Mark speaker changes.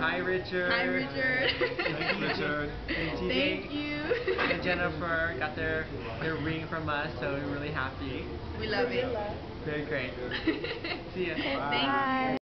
Speaker 1: Hi, Richard.
Speaker 2: Hi, Richard.
Speaker 1: Thanks, Richard. And DJ
Speaker 2: Thank you.
Speaker 1: and Jennifer got their, their ring from us, so we're really happy.
Speaker 2: We love it.
Speaker 1: Very great. See ya.
Speaker 2: Thank you.